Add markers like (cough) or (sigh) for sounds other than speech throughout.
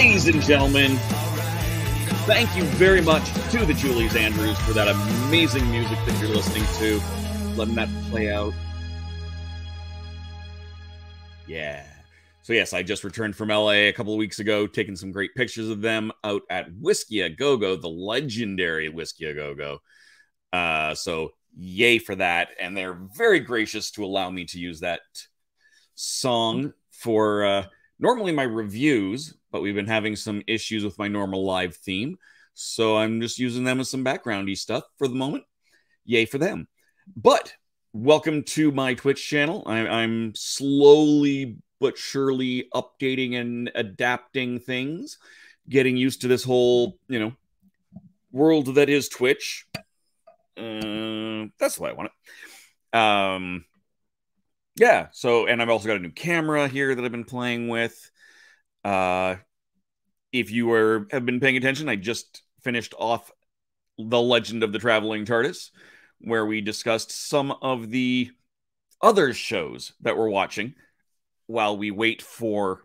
Ladies and gentlemen, thank you very much to the Juliez Andrewz for that amazing music that you're listening to. Letting that play out. Yeah. So, yes, I just returned from LA a couple of weeks ago, taking some great pictures of them out at Whiskey a Go Go, the legendary Whiskey a Go Go. Uh, so, yay for that. And they're very gracious to allow me to use that song for uh, normally my reviews, but we've been having some issues with my normal live theme. So I'm just using them as some backgroundy stuff for the moment. Yay for them. But welcome to my Twitch channel. I, I'm slowly but surely updating and adapting things, getting used to this whole, you know, world that is Twitch. Uh, that's what I want. Um, yeah. So, and I've also got a new camera here that I've been playing with. Uh, if you were have been paying attention, I just finished off the Legend of the Traveling TARDIS, where we discussed some of the other shows that we're watching while we wait for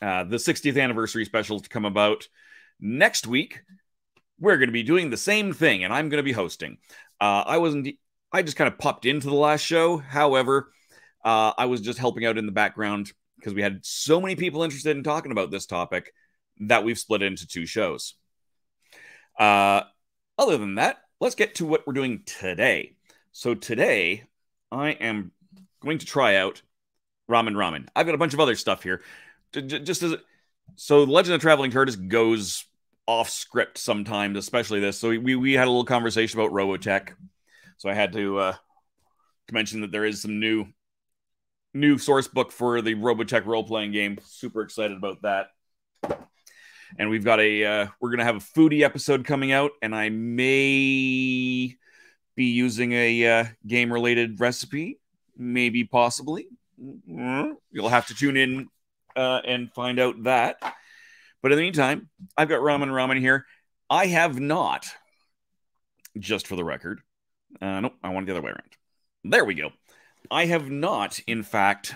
uh, the 60th anniversary special to come about next week. We're going to be doing the same thing, and I'm going to be hosting. Uh, I wasn't. I just kind of popped into the last show. However, uh, I was just helping out in the background because we had so many people interested in talking about this topic that we've split into two shows. Uh, other than that, let's get to what we're doing today. So today, I am going to try out Ramen Ramen. I've got a bunch of other stuff here. Just as so, Legend of Traveling TARDIS goes off script sometimes, especially this. So we we had a little conversation about Robotech. So I had to uh, to mention that there is some new new source book for the Robotech role playing game. Super excited about that. And we've got a uh, we're gonna have a foodie episode coming out, and I may be using a uh, game related recipe, maybe possibly. You'll have to tune in uh, and find out that. But in the meantime, I've got ramen ramen here. I have not, just for the record. Uh, nope, I want it the other way around. There we go. I have not, in fact,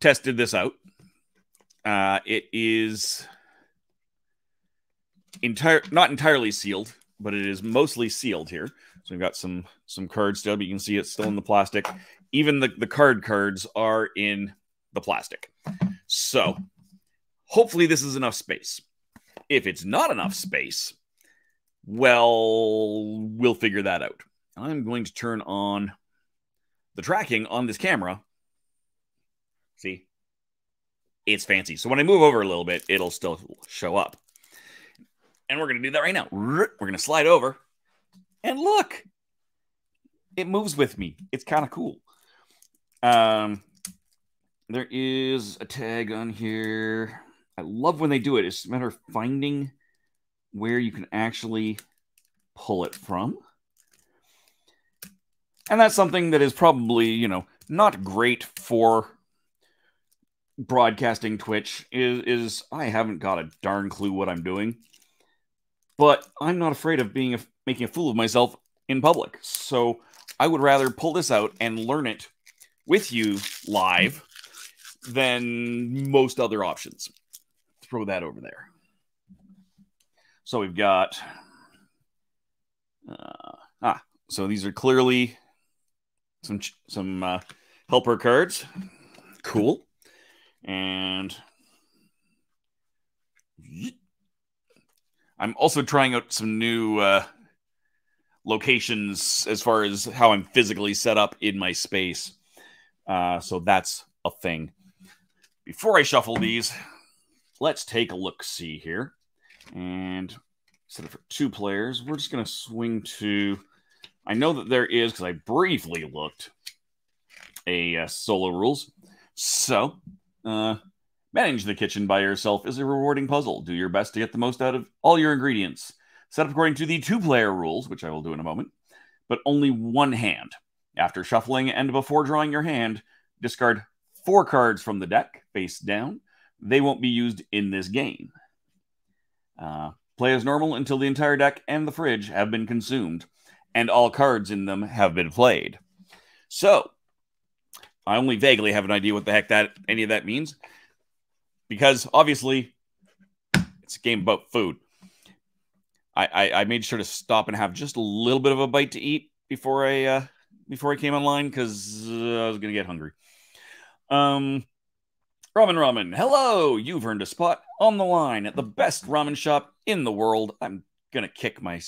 tested this out. Uh, it is entire not entirely sealed, but it is mostly sealed here. So we've got some some cards still, but you can see it's still in the plastic. Even the, the card cards are in the plastic. So hopefully this is enough space. If it's not enough space, well, we'll figure that out. I'm going to turn on the tracking on this camera. See, it's fancy. So when I move over a little bit, it'll still show up. And we're going to do that right now. We're going to slide over. And look, it moves with me. It's kind of cool. Um, there is a tag on here. I love when they do it. It's a matter of finding where you can actually pull it from. And that's something that is probably, you know, not great for broadcasting Twitch is is I haven't got a darn clue what I'm doing. But I'm not afraid of being a, making a fool of myself in public. So I would rather pull this out and learn it with you live than most other options. Throw that over there. So we've got uh, ah, so these are clearly some some uh, helper cards. Cool. And I'm also trying out some new uh, locations as far as how I'm physically set up in my space. Uh, so that's a thing. Before I shuffle these, let's take a look see here. And set it for two players. We're just going to swing to. I know that there is, because I briefly looked, a uh, solo rules. So uh, manage the kitchen by yourself is a rewarding puzzle. Do your best to get the most out of all your ingredients. Set up according to the two player rules, which I will do in a moment, but only one hand. After shuffling and before drawing your hand, discard four cards from the deck face down. They won't be used in this game. Uh, play as normal until the entire deck and the fridge have been consumed, and all cards in them have been played. So, I only vaguely have an idea what the heck that any of that means because obviously it's a game about food. I, I, I made sure to stop and have just a little bit of a bite to eat before I uh, before I came online because uh, I was gonna get hungry. Um, ramen ramen, hello! You've earned a spot on the line at the best ramen shop in the world. I'm gonna kick my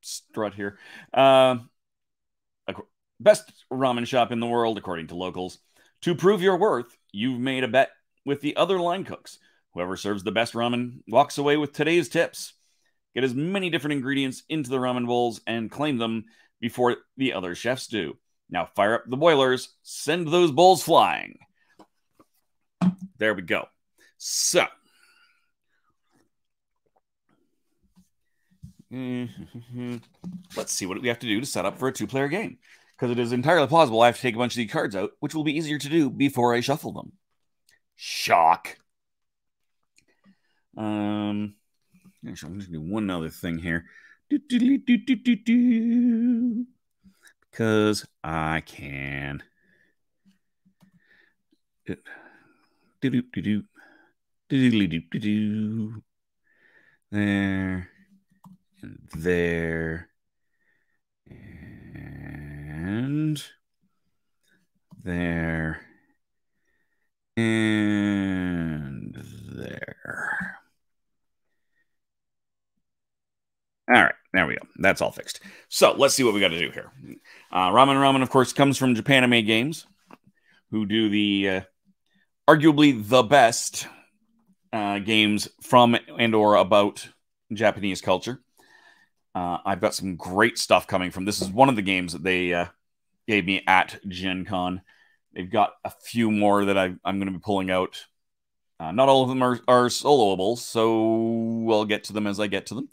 strut here. Uh, best ramen shop in the world, according to locals. To prove your worth, you've made a bet with the other line cooks. Whoever serves the best ramen walks away with today's tips. Get as many different ingredients into the ramen bowls and claim them before the other chefs do. Now fire up the boilers, send those bowls flying. There we go. So, let's see what we have to do to set up for a two player game. Because it is entirely plausible I have to take a bunch of these cards out, which will be easier to do before I shuffle them. Shock. Um, actually, I'm just gonna do one other thing here. Because I can. Do do do do do do do do there there and there and there. All right, there we go. That's all fixed. So let's see what we got to do here. Uh, Ramen Ramen, of course, comes from Japanime Games, who do the uh, arguably the best uh, games from and or about Japanese culture. Uh, I've got some great stuff coming from. This is one of the games that they uh, gave me at Gen Con. They've got a few more that I, am going to be pulling out. Uh, not all of them are, are soloable, so I'll get to them as I get to them.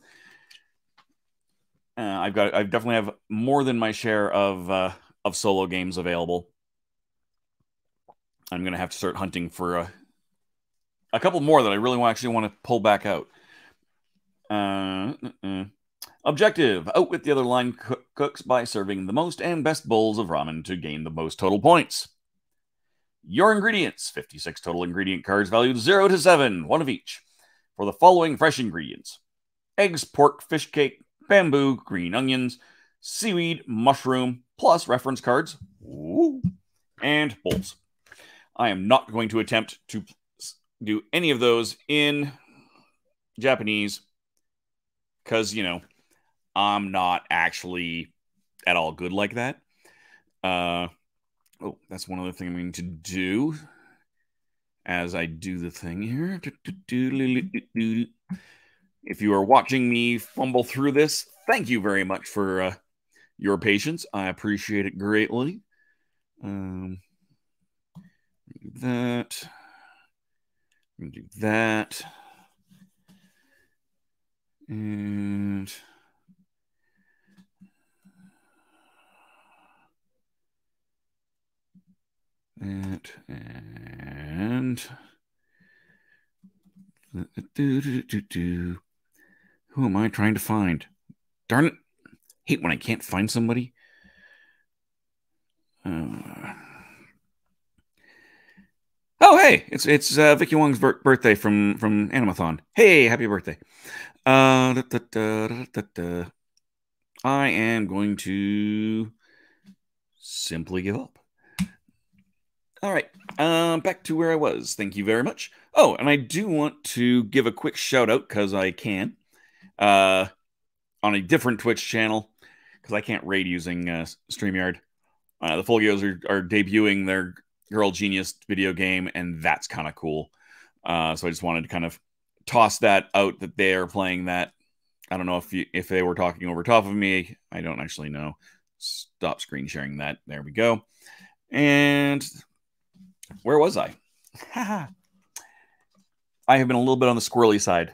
Uh, I've got I definitely have more than my share of uh, of solo games available. I'm gonna have to start hunting for a, a couple more that I really actually want to pull back out. Uh, uh-uh. Objective: Outwit the other line co- cooks by serving the most and best bowls of ramen to gain the most total points. Your ingredients: 56 total ingredient cards valued 0 to 7, one of each, for the following fresh ingredients: eggs, pork, fish cake, bamboo, green onions, seaweed, mushroom, plus reference cards, ooh, and bowls. I am not going to attempt to do any of those in Japanese because, you know, I'm not actually at all good like that. Uh, oh, that's one other thing I'm going to do as I do the thing here. If you are watching me fumble through this, thank you very much for uh, your patience. I appreciate it greatly. Um, that. do that. And that and. Who am I trying to find? Darn it. Hate when I can't find somebody. Uh... Oh, hey, it's it's uh, Vicky Wong's birthday from from Animethon. Hey, happy birthday! Uh, da, da, da, I am going to simply give up. All right, um, back to where I was. Thank you very much. Oh, and I do want to give a quick shout out because I can uh, on a different Twitch channel because I can't raid using uh, StreamYard. Uh, the Foglios are, are debuting their Girl Genius video game, and that's kind of cool. Uh, so I just wanted to kind of toss that out that they are playing that. I don't know if you, if they were talking over top of me. I don't actually know. Stop screen sharing that. There we go. And where was I? (laughs) I have been a little bit on the squirrely side.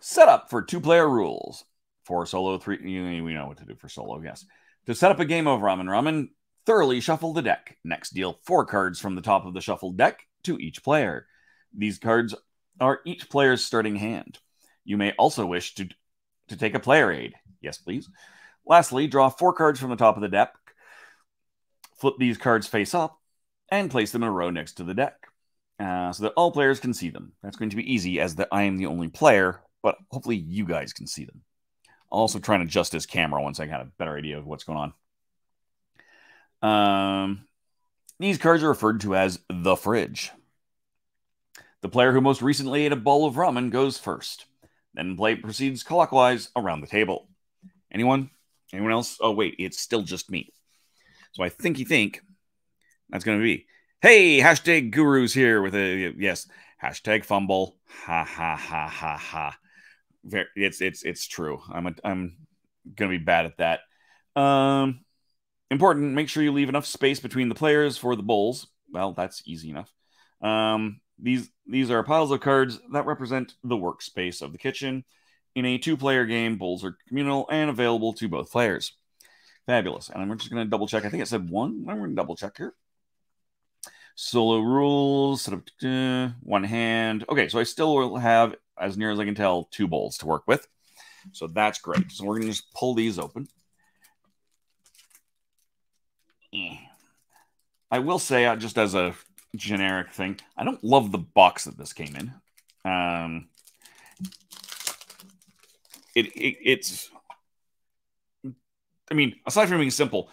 Set up for two player rules. For solo, three, we know what to do for solo, yes. To set up a game of Ramen Ramen, thoroughly shuffle the deck. Next, deal four cards from the top of the shuffled deck to each player. These cards are each player's starting hand. You may also wish to, to take a player aid. Yes, please. Lastly, draw four cards from the top of the deck. Flip these cards face up and place them in a row next to the deck. uh, so that all players can see them. That's going to be easy as that I am the only player, but hopefully you guys can see them. I'll also try and adjust his camera once I got a better idea of what's going on. Um, these cards are referred to as the fridge. The player who most recently ate a bowl of ramen goes first. Then play proceeds clockwise around the table. Anyone? Anyone else? Oh, wait, it's still just me. So I think you think that's going to be Hey, hashtag gurus here with a yes, hashtag fumble. Ha ha ha ha ha. Very, it's it's it's true. I'm I'm gonna be bad at that. Um, important. Make sure you leave enough space between the players for the bowls. Well, that's easy enough. Um, these these are piles of cards that represent the workspace of the kitchen. In a two-player game, bowls are communal and available to both players. Fabulous. And I'm just going to double check. I think it said one. I'm going to double check here. Solo rules, set up uh, one hand. Okay, so I still will have, as near as I can tell, two bowls to work with. So that's great. So we're going to just pull these open. I will say, uh, just as a generic thing, I don't love the box that this came in. Um, it, it it's, I mean, aside from being simple,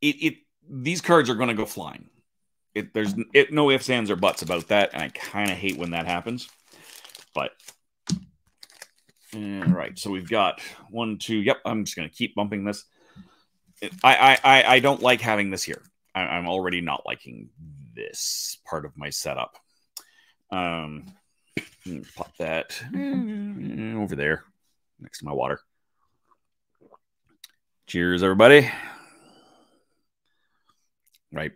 it, it these cards are going to go flying it, there's it, no ifs, ands, or buts about that, and I kind of hate when that happens. But all right, so we've got one, two. Yep, I'm just gonna keep bumping this. I I I, don't like having this here. I, I'm already not liking this part of my setup. Um, hmm, pop that eh, over there next to my water. Cheers, everybody. Right.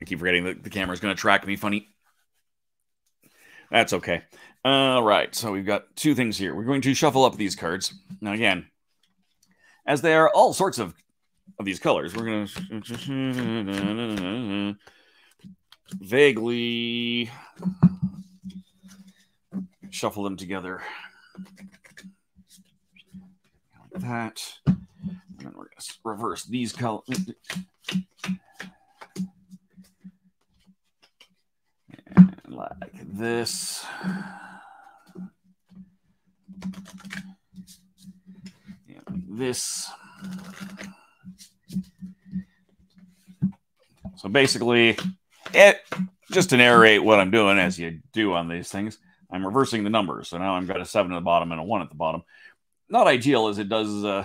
I keep forgetting that the camera's going to track me funny. That's okay. All right, so we've got two things here. We're going to shuffle up these cards. Now, again, as they are all sorts of, of these colors, we're going (laughs) to vaguely shuffle them together. Like that. And then we're going to reverse these colors like this. Yeah, like this. So basically, it just to narrate what I'm doing as you do on these things, I'm reversing the numbers. So now I've got a seven at the bottom and a one at the bottom. Not ideal as it does uh,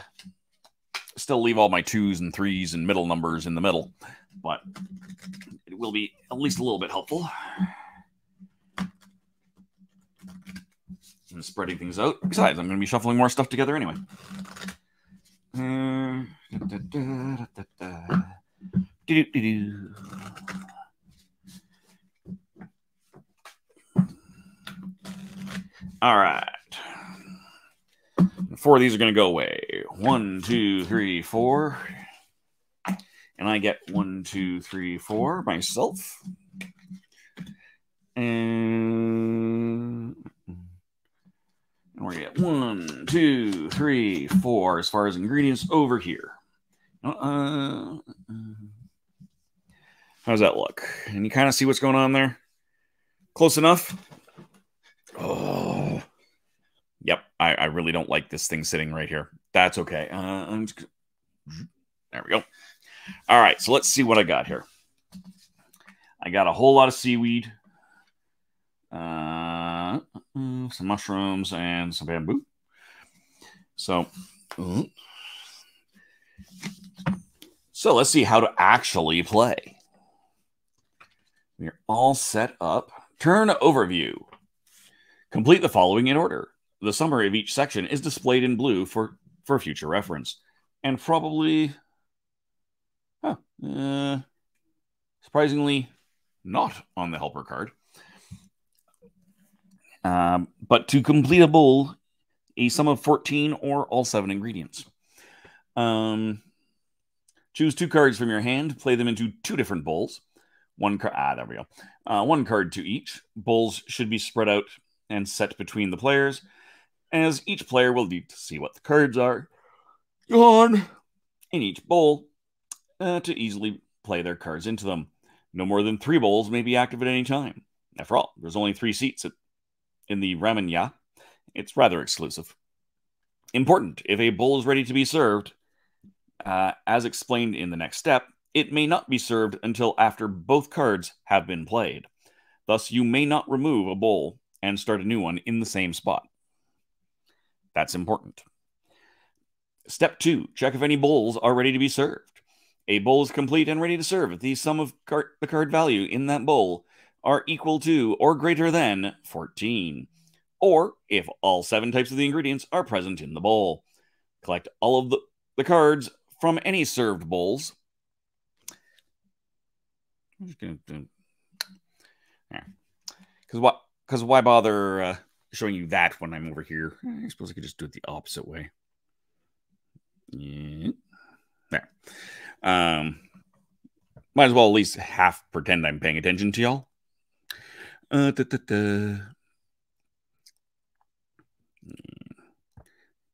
still leave all my twos and threes and middle numbers in the middle, but it will be at least a little bit helpful. And spreading things out. Besides, I'm going to be shuffling more stuff together anyway. All right. Four of these are going to go away. One, two, three, four. And I get one, two, three, four myself. And and we're gonna get one, two, three, four as far as ingredients over here. Uh, how's that look? And you kind of see what's going on there? Close enough? Oh, yep. I, I really don't like this thing sitting right here. That's okay. Uh, just... There we go. All right, so let's see what I got here. I got a whole lot of seaweed. Uh, some mushrooms and some bamboo. So, so let's see how to actually play. We're all set up. Turn overview. Complete the following in order. The summary of each section is displayed in blue for, for future reference. And probably, huh, uh, surprisingly, not on the helper card. Um, but to complete a bowl, a sum of 14 or all seven ingredients. Um, choose two cards from your hand, play them into two different bowls. One card, ah, there we go. Uh, one card to each. Bowls should be spread out and set between the players, as each player will need to see what the cards are on in each bowl uh, to easily play their cards into them. No more than three bowls may be active at any time. After all, there's only three seats in the Ramenya. It's rather exclusive. Important if a bowl is ready to be served, uh, as explained in the next step, it may not be served until after both cards have been played. Thus, you may not remove a bowl and start a new one in the same spot. That's important. Step two check if any bowls are ready to be served. A bowl is complete and ready to serve if the sum of the card value in that bowl are equal to or greater than 14, or if all seven types of the ingredients are present in the bowl. Collect all of the, the cards from any served bowls. Because what? Because why bother uh, showing you that when I'm over here? I suppose I could just do it the opposite way. Yeah. There. Um, might as well at least half pretend I'm paying attention to y'all. Uh, da, da, da.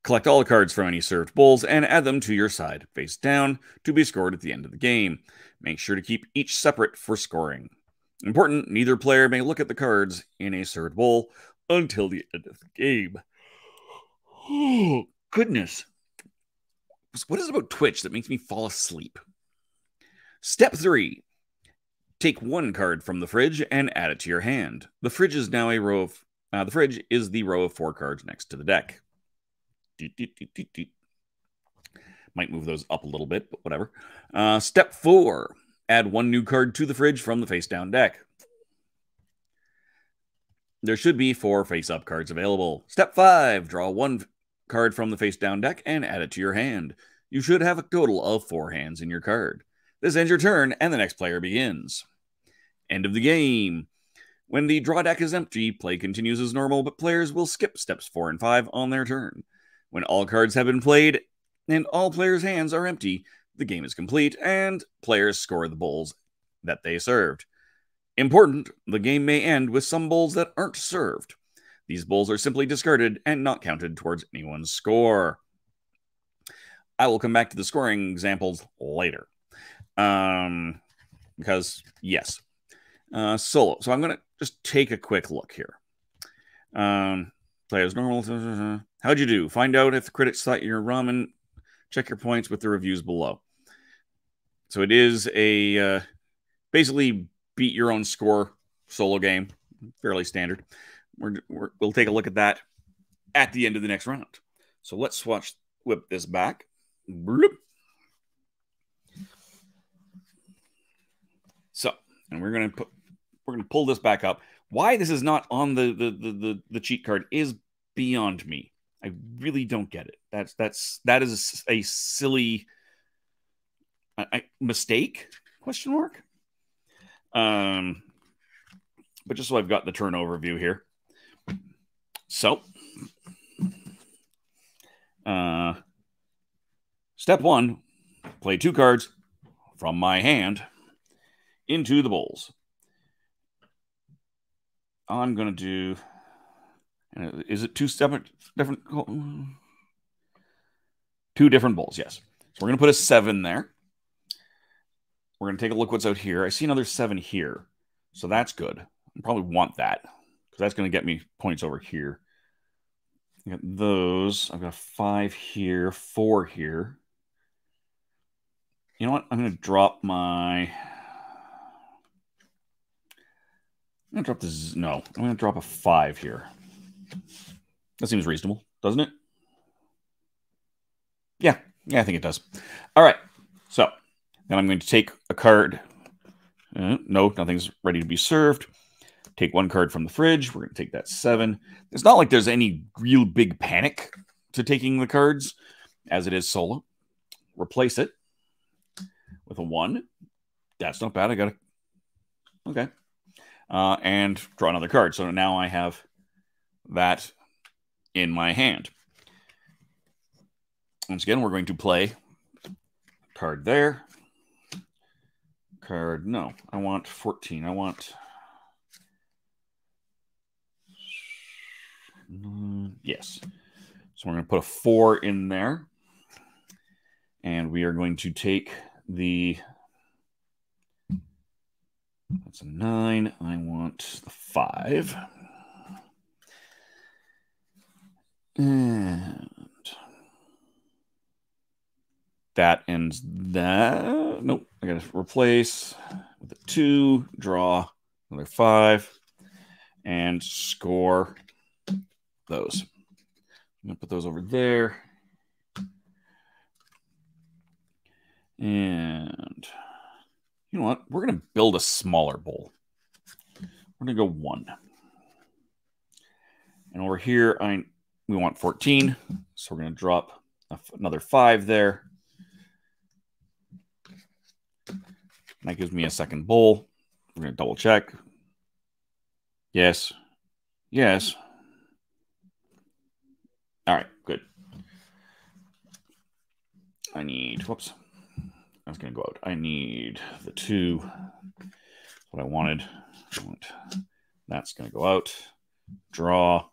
Collect all the cards from any served bowls and add them to your side, face down, to be scored at the end of the game. Make sure to keep each separate for scoring. Important, neither player may look at the cards in a served bowl until the end of the game. Oh, goodness. What is it about Twitch that makes me fall asleep? Step three take one card from the fridge and add it to your hand. The fridge is now a row of uh, the fridge is the row of four cards next to the deck. Might move those up a little bit, but whatever. Uh, step four add one new card to the fridge from the face down deck. There should be four face up cards available. Step five draw one card from the face down deck and add it to your hand. You should have a total of four hands in your card. This ends your turn, and the next player begins. End of the game. When the draw deck is empty, play continues as normal, but players will skip steps 4 and 5 on their turn. When all cards have been played and all players' hands are empty, the game is complete and players score the bowls that they served. Important, the game may end with some bowls that aren't served. These bowls are simply discarded and not counted towards anyone's score. I will come back to the scoring examples later. Um, because, yes, uh, solo. So I'm going to just take a quick look here. Um, play as normal. How'd you do? Find out if the critics thought your ramen. Check your points with the reviews below. So it is a uh, basically beat your own score solo game, fairly standard. We're, we will take a look at that at the end of the next round. So let's swatch whip this back. Bloop. So, and we're gonna put we're gonna pull this back up. Why this is not on the the the the, the cheat card is beyond me. I really don't get it. That's that's that is a, silly mistake? Question mark. Um, but just so I've got the turnover view here. So, uh, step one: play two cards from my hand into the bowls. I'm gonna do. Is it two separate different? Two different bowls, yes. So we're gonna put a seven there. We're gonna take a look what's out here. I see another seven here, so that's good. I probably want that because that's gonna get me points over here. I got those. I've got five here, four here. You know what? I'm gonna drop my I'm gonna drop this. No, I'm gonna drop a five here. That seems reasonable, doesn't it? Yeah, yeah, I think it does. All right, so then I'm going to take a card. Uh, no, nothing's ready to be served. Take one card from the fridge. We're to take that seven. It's not like there's any real big panic to taking the cards as it is solo. Replace it with a one. That's not bad. I got it. Okay uh, and draw another card. So now I have that in my hand. Once again, we're going to play card there. Card, no, I want 14. I want. Yes. So we're going to put a four in there. And we are going to take the That's a nine. I want the five. And that ends that. Nope. I got to replace with a two, draw another five, and score those. I'm going to put those over there. And you know what? We're going to build a smaller bowl. We're going to go one. And over here, I we want 14. So we're going to drop another five there. That gives me a second bowl. We're going to double check. Yes. Yes. All right, good. I need, whoops. I was going to go out. I need the two. What I wanted. That's going to go out. Draw.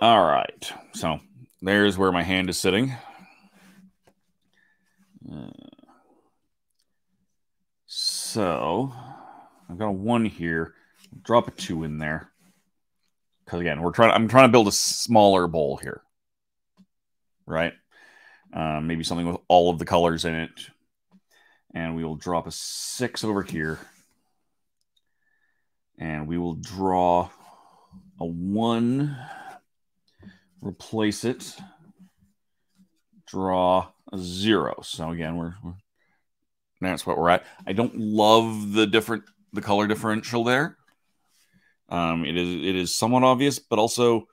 All right. So there's where my hand is sitting. So I've got a one here. Drop a two in there. Because again, we're trying. I'm trying to build a smaller bowl here, right? Um, maybe something with all of the colors in it, and we will drop a six over here, and we will draw a one, replace it, draw a zero. So again, we're, we're that's what we're at. I don't love the different the color differential there. Um, it is it is somewhat obvious, but also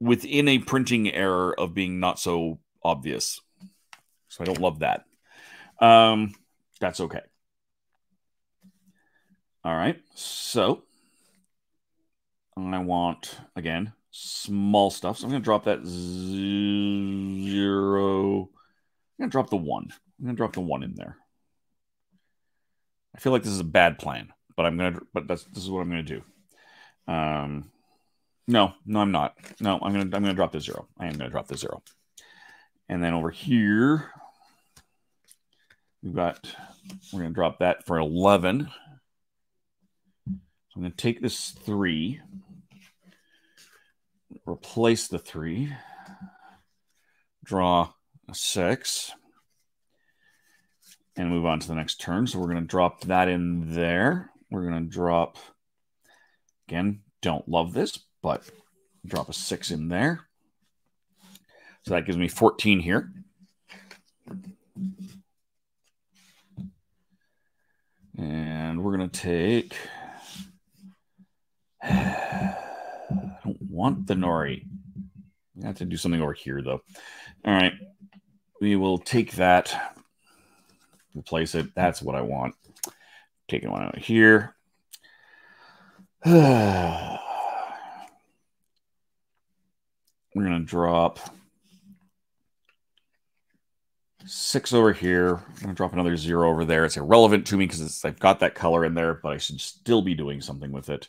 within a printing error of being not so obvious. So I don't love that. Um, that's okay. All right. So I want again small stuff. So I'm going to drop that zero. I'm going to drop the one. I'm going to drop the one in there. I feel like this is a bad plan, but I'm gonna. But that's this is what I'm gonna do. Um, no, no, I'm not. No, I'm gonna. I'm gonna drop the zero. I am gonna drop the zero. And then over here, we've got. We're gonna drop that for eleven. So I'm gonna take this three, replace the three, draw a six and move on to the next turn. So we're going to drop that in there. We're going to drop, again, don't love this, but drop a six in there. So that gives me 14 here. And we're going to take. (sighs) I don't want the Nori. I have to do something over here, though. All right. We will take that replace it. That's what I want. Taking one out here. (sighs) We're going to drop six over here. I'm going to drop another zero over there. It's irrelevant to me because I've got that color in there, but I should still be doing something with it.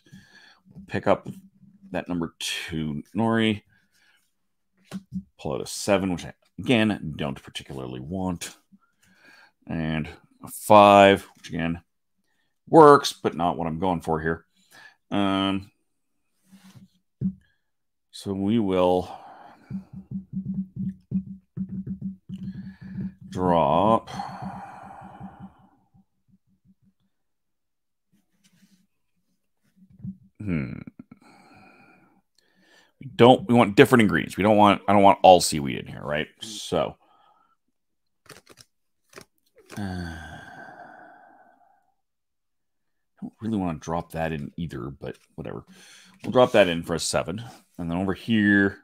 Pick up that number two Nori. Pull out a seven, which I, again, don't particularly want and a five, which again works, but not what I'm going for here. Um, so we will drop. Hmm. We don't. We want different ingredients. We don't want. I don't want all seaweed in here, right? So uh, don't really want to drop that in either, but whatever. We'll drop that in for a seven. And then over here,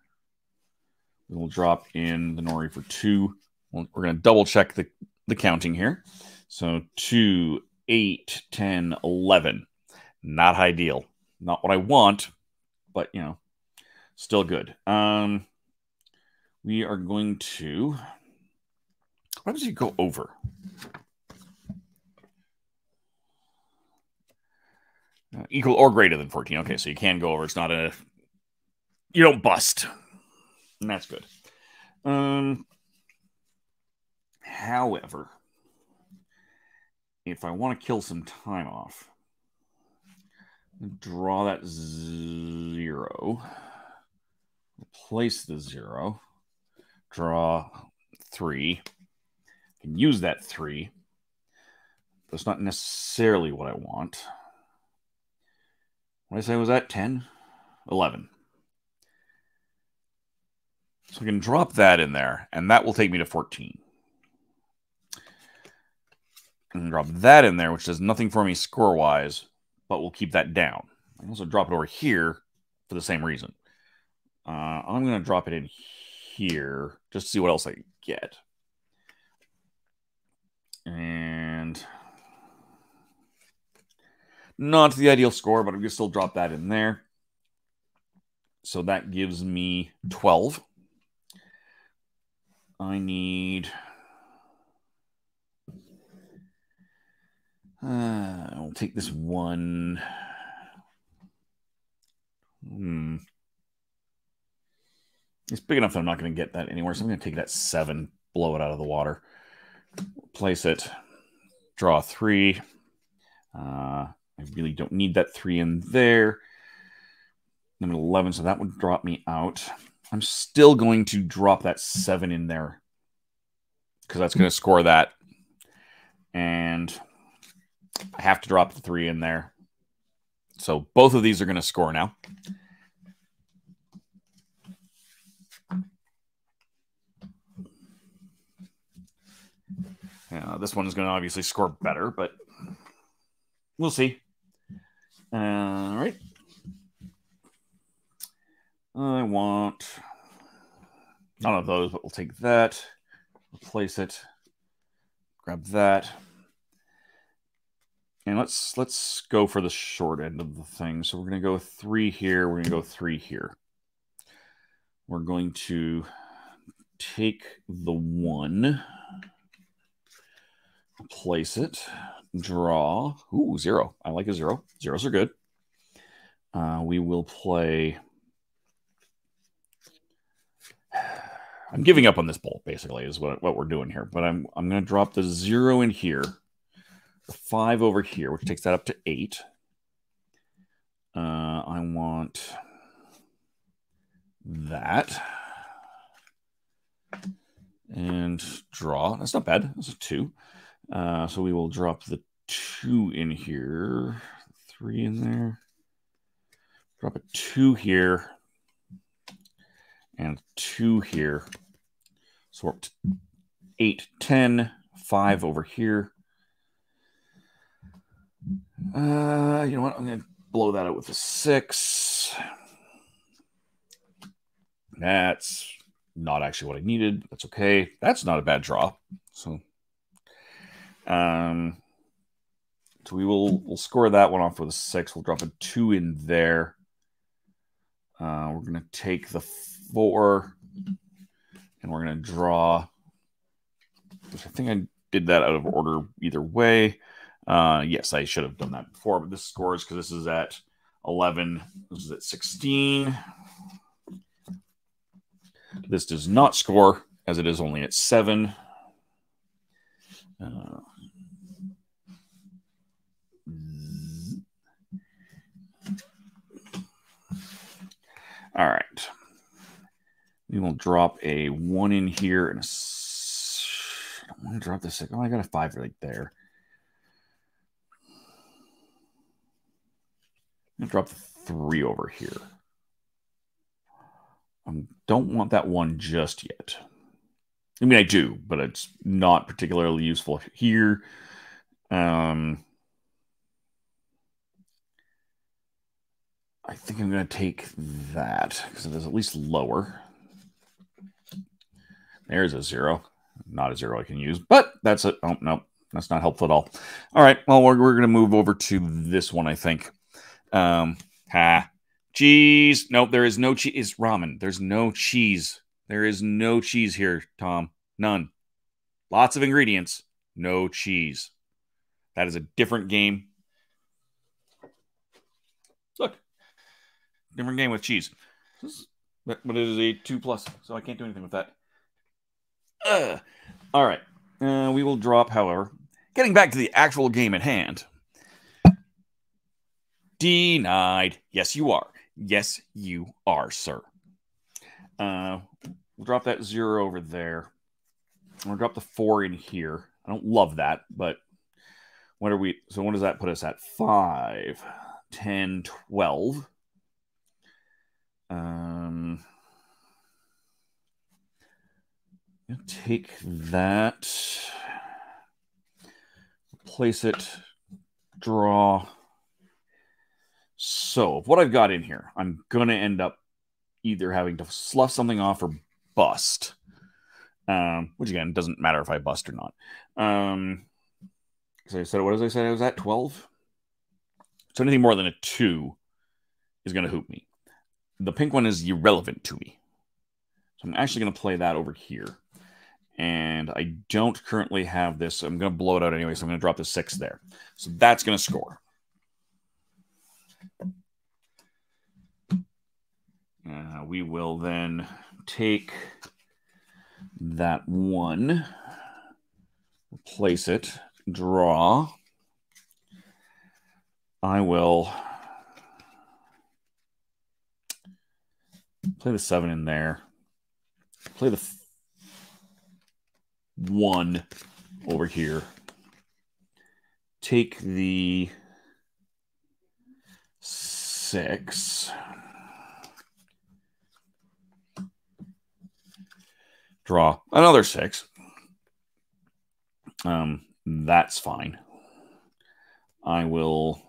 we'll drop in the nori for two. We're going to double check the, the counting here. So two, eight, 10, 11. Not ideal. Not what I want, but, you know, still good. Um, we are going to what if you go over? Uh, equal or greater than 14. Okay, so you can go over. It's not a. You don't bust. And that's good. Um, however, if I want to kill some time off, draw that zero, replace the zero, draw three, can use that three. That's not necessarily what I want. What I say was that? 10? 11. So I can drop that in there, and that will take me to 14. And drop that in there, which does nothing for me score-wise, but we'll keep that down. I also drop it over here for the same reason. Uh, I'm going to drop it in here just to see what else I get. And not the ideal score, but I'm going to still drop that in there. So that gives me 12. I need. Uh, I'll take this one. Hmm. It's big enough that I'm not going to get that anywhere. So I'm going to take that seven, blow it out of the water, place it, draw three. Uh, I really don't need that three in there. Number 11, so that would drop me out. I'm still going to drop that seven in there because that's going to score that. And I have to drop the three in there. So both of these are going to score now. Yeah, this one is going to obviously score better, but we'll see. All right. I want none of those, but we'll take that, replace it, grab that. And let's let's go for the short end of the thing. So we're going to go three here. We're going to go three here. We're going to take the one, place it, draw. Ooh, zero. I like a zero. Zeros are good. Uh, we will play I'm giving up on this bolt, basically, is what, what we're doing here. But I'm I'm going to drop the zero in here, five over here, which takes that up to eight. Uh, I want that. And draw. That's not bad. That's a two. Uh, so we will drop the two in here, three in there. Drop a two here and two here. So we're up to 8, 10, 5 over here. Uh, you know what? I'm going to blow that out with a 6. That's not actually what I needed. That's okay. That's not a bad draw. So, um, so we will we'll score that one off with a six. We'll drop a two in there. Uh, we're gonna take the four, and we're going to draw. I think I did that out of order either way. Uh, yes, I should have done that before, but this scores because this is at 11. This is at 16. This does not score as it is only at 7. Uh, all right. We will drop a one in here and a. I want to drop this. Oh, I got a five right there. I'm gonna drop the three over here. I don't want that one just yet. I mean, I do, but it's not particularly useful here. Um, I think I'm going to take that because it is at least lower. There's a zero. Not a zero I can use, but that's it. Oh, no, that's not helpful at all. All right. Well, we're, we're going to move over to this one, I think. Um, ha. Cheese. Nope, there is no cheese. It's ramen. There's no cheese. There is no cheese here, Tom. None. Lots of ingredients. No cheese. That is a different game. Look. Different game with cheese. But it is a two plus, so I can't do anything with that. Uh, all right. Uh, we will drop, however, getting back to the actual game at hand. Denied. Yes, you are. Yes, you are, sir. Uh, we'll drop that zero over there. I'm gonna drop the four in here. I don't love that, but what are we? So what does that put us at? Five, 10, 12. Um, take that, place it, draw. So what I've got in here, I'm gonna end up either having to slough something off or bust. Um, which again doesn't matter if I bust or not. Um, so I said, what did I say? I was at 12. So anything more than a two is going to hoop me. The pink one is irrelevant to me. So I'm actually going to play that over here. And I don't currently have this. So I'm going to blow it out anyway. So I'm going to drop the six there. So that's going to score. Uh, we will then take that one, replace it, draw. I will play the seven in there. Play the one over here. Take the six. Draw another six. Um, that's fine. I will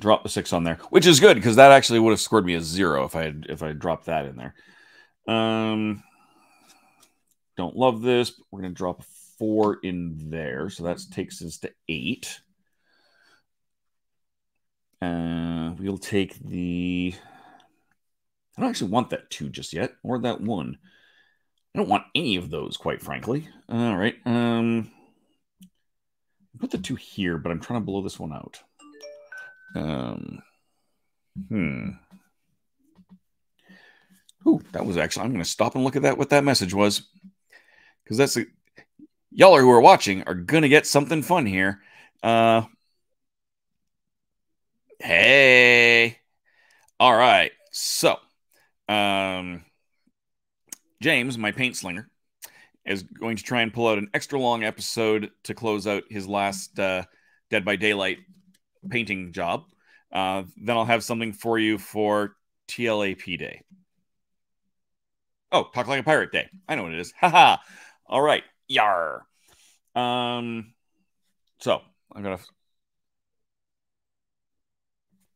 drop the six on there, which is good because that actually would have scored me a zero if I had if I dropped that in there. Um, don't love this. But we're gonna drop a four in there, so that takes us to eight. Uh, we'll take the. I don't actually want that two just yet, or that one. I don't want any of those, quite frankly. All right. Um, put the two here, but I'm trying to blow this one out. Um, hmm. Ooh, that was actually, I'm going to stop and look at that, what that message was. Because that's, a, y'all who are watching are going to get something fun here. Uh, hey. All right. So, um, James, my paint slinger, is going to try and pull out an extra long episode to close out his last uh, Dead by Daylight painting job. Uh, then I'll have something for you for TLAP Day. Oh, Talk Like a Pirate Day. I know what it is. Haha. All right. Yar. Um, so I'm going to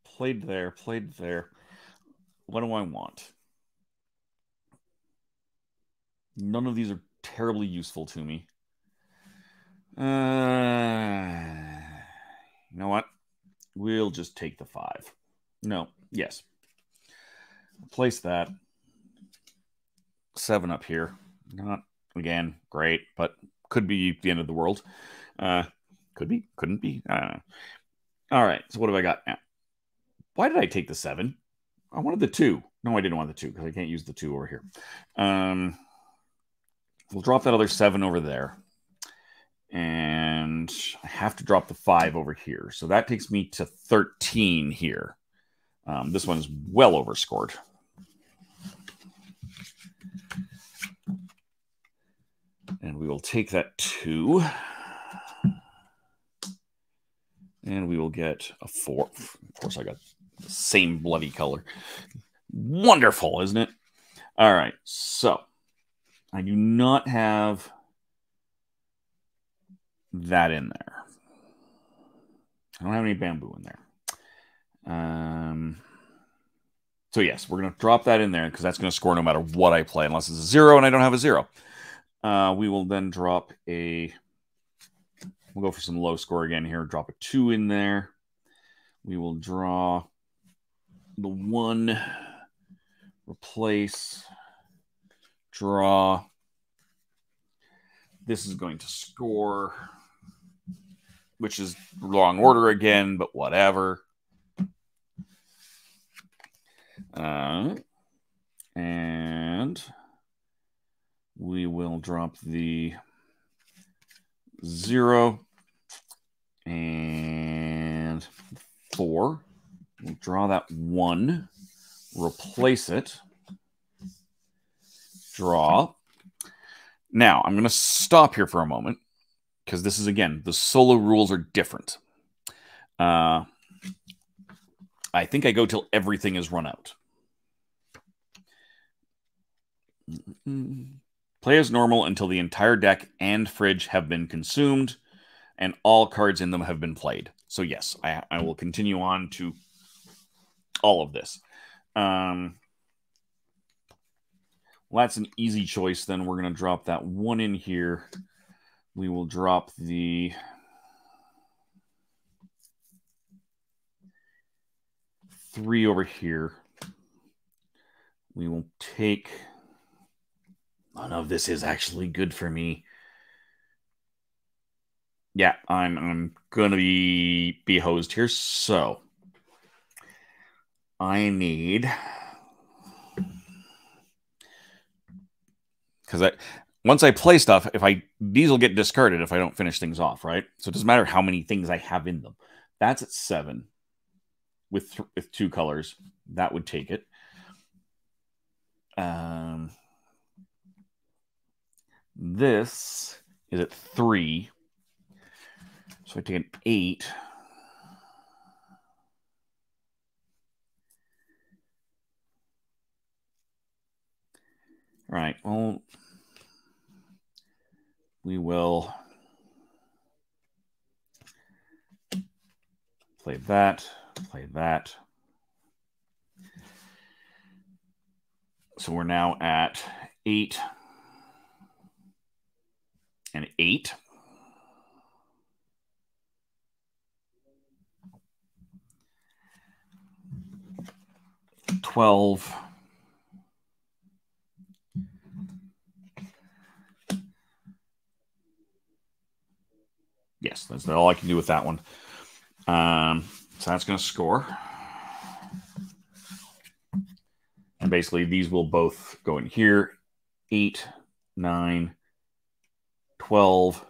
played there, played there. What do I want? None of these are terribly useful to me. Uh, you know what? We'll just take the five. No, yes. Place that. Seven up here. Not again great, but could be the end of the world. Uh, could be, couldn't be. All right. So what have I got now? Why did I take the seven? I wanted the two. No, I didn't want the two because I can't use the two over here. Um, we'll drop that other seven over there. And I have to drop the five over here. So that takes me to 13 here. Um, this one's well overscored. And we will take that two. And we will get a four. Of course, I got the same bloody color. Wonderful, isn't it? All right. So I do not have that in there. I don't have any bamboo in there. Um, so yes, we're going to drop that in there because that's going to score no matter what I play, unless it's a zero and I don't have a zero. Uh, we will then drop a. We'll go for some low score again here. Drop a two in there. We will draw the one, replace draw. This is going to score, which is wrong order again, but whatever. Uh, and we will drop the zero. and four. We'll draw that one, replace it, draw. Now, I'm going to stop here for a moment because this is, again, the solo rules are different. Uh, I think I go till everything is run out. Play as normal until the entire deck and fridge have been consumed and all cards in them have been played. So, yes, I, I will continue on to all of this. Um, well, that's an easy choice. Then we're going to drop that one in here. We will drop the three over here. We will take. Oh None of this is actually good for me. Yeah, I'm I'm gonna be be hosed here. So I need because I once I play stuff, if I these will get discarded if I don't finish things off, right? So it doesn't matter how many things I have in them. That's at seven with with two colors. That would take it. Um, this is at three. So I take an eight. Right. Well, we will play that play that. So we're now at eight and eight. Twelve. Yes, that's all I can do with that one. Um, so that's going to score. And basically, these will both go in here 8, 9, 12,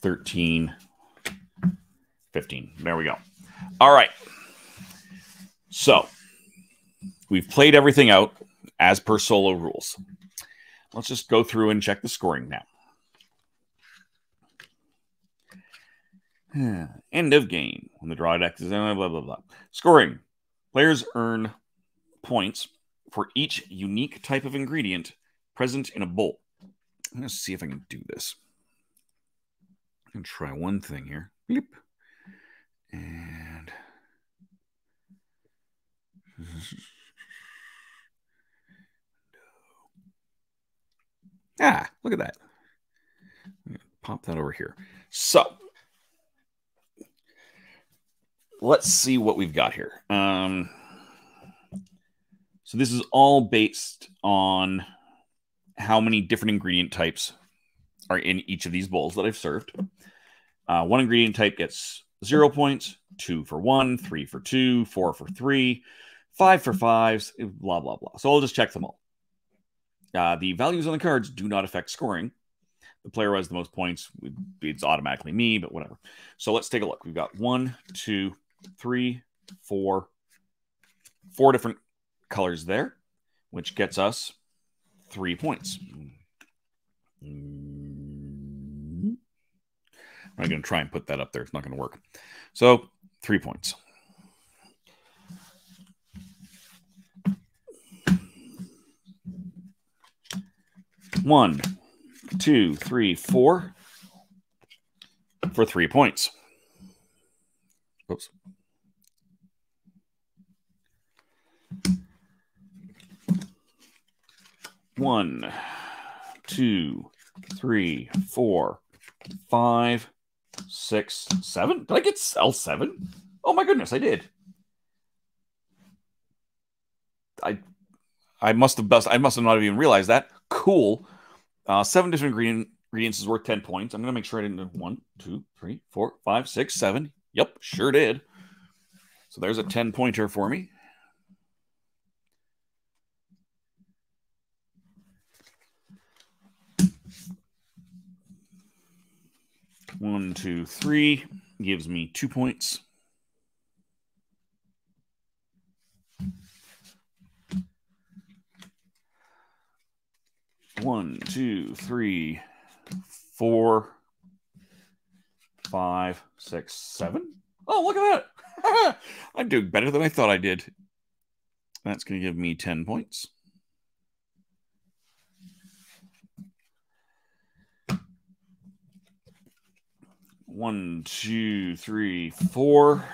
13, 15. There we go. All right. So we've played everything out as per solo rules. Let's just go through and check the scoring now. End of game. When the draw deck is blah blah blah. Scoring. Players earn points for each unique type of ingredient present in a bowl. I'm gonna see if I can do this. I'm gonna try one thing here. Bleep. And (laughs) ah, look at that. Pop that over here. So let's see what we've got here. Um, so this is all based on how many different ingredient types are in each of these bowls that I've served. Uh, one ingredient type gets zero points, two for one, three for two, four for three, five for fives, blah, blah, blah. So I'll just check them all. Uh, the values on the cards do not affect scoring. The player who has the most points, it's automatically me, but whatever. So let's take a look. We've got one, two, three, four, four different colors there, which gets us three points. I'm going to try and put that up there. It's not going to work. So, three points. One, two, three, four for three points. Oops. One, two, three, four, five, six, seven. Did I get L seven? Oh my goodness, I did. I I must have bust I must have not even realized that. Cool. Uh, seven different ingredient, ingredients is worth 10 points. I'm gonna make sure I didn't one, two, three, four, five, six, seven. Yep, sure did. So there's a 10 pointer for me. One, two, three. gives me two points. One, two, three, four, five, six, seven. Oh, look at that. (laughs) I'm doing better than I thought I did. That's going to give me 10 points. One, two, three, four.